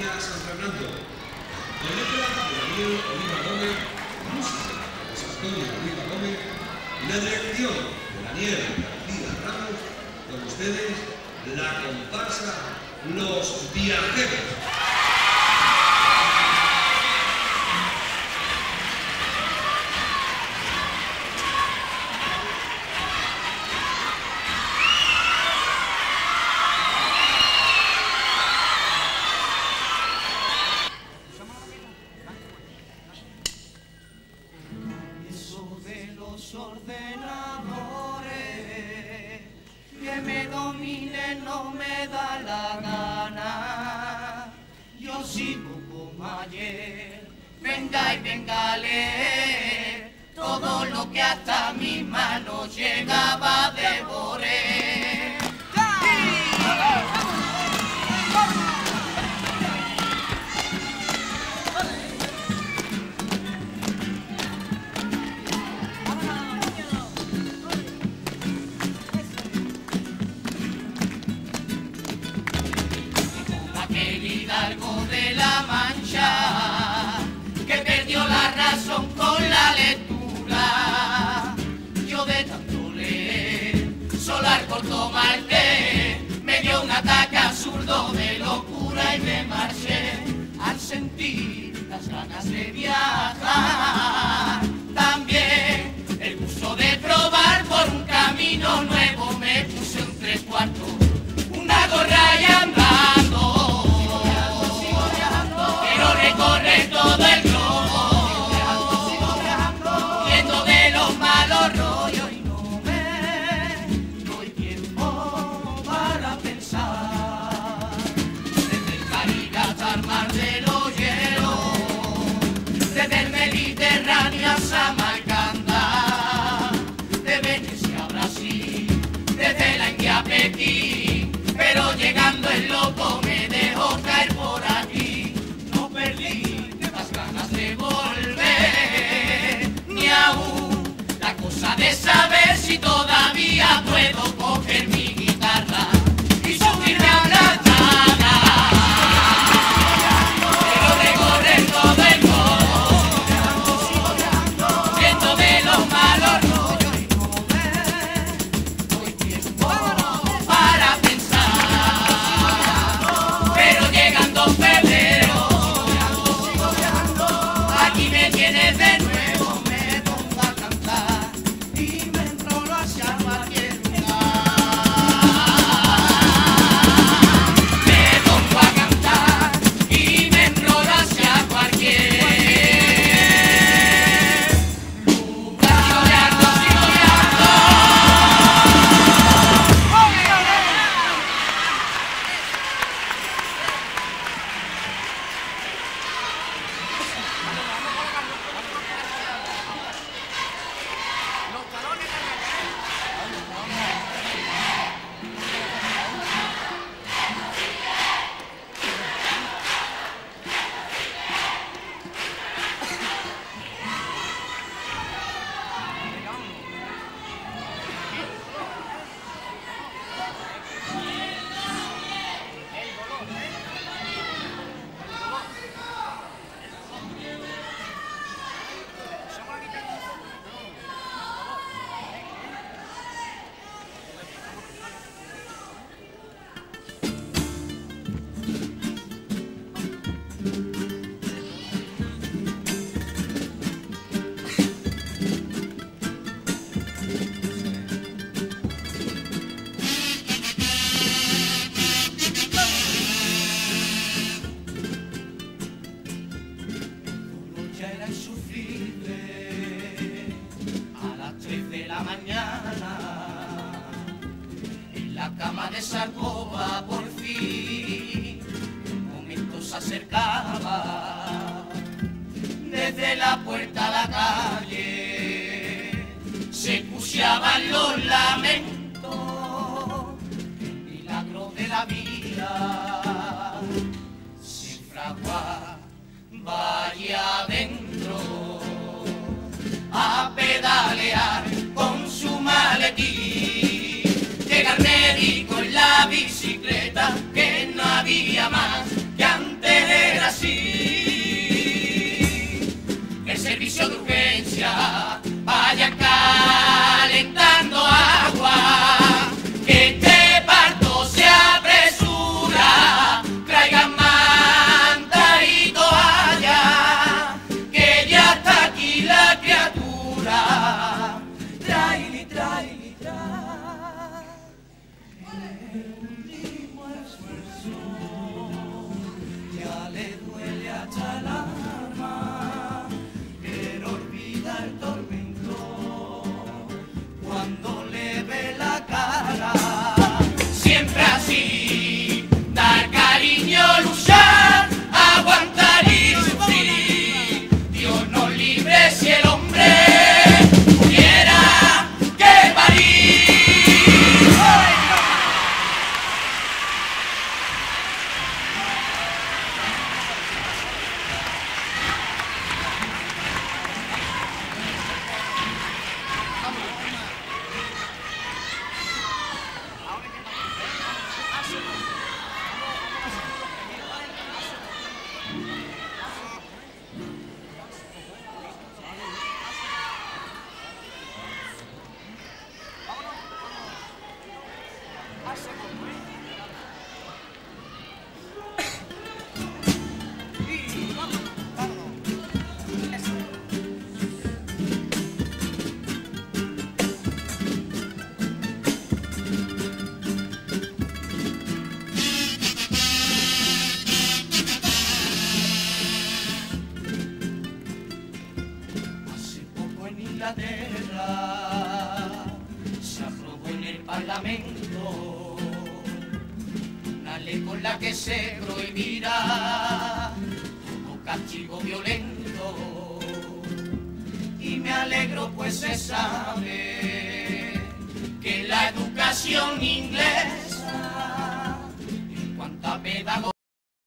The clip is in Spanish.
San Fernando. De Daniel Oliva Gómez, música de José Antonio Oliva Gómez la dirección de Daniel García Ramos, con ustedes la comparsa Los Viajeros. Me dominen no me da la gana. Yo sigo como ayer, venga y venga leer todo lo que hasta mis manos ganas de viajar. También el gusto de probar por un camino nuevo me puse un tres cuartos una gorra y andando. Quiero recorrer todo era insufrible. A las 3 de la mañana en la cama de Sarcova por fin el momento se acercaba. Desde la puerta a la calle se escuchaban los lamentos Inglaterra se aprobó en el Parlamento una ley con la que se prohibirá todo castigo violento. Y me alegro pues se sabe que la educación inglesa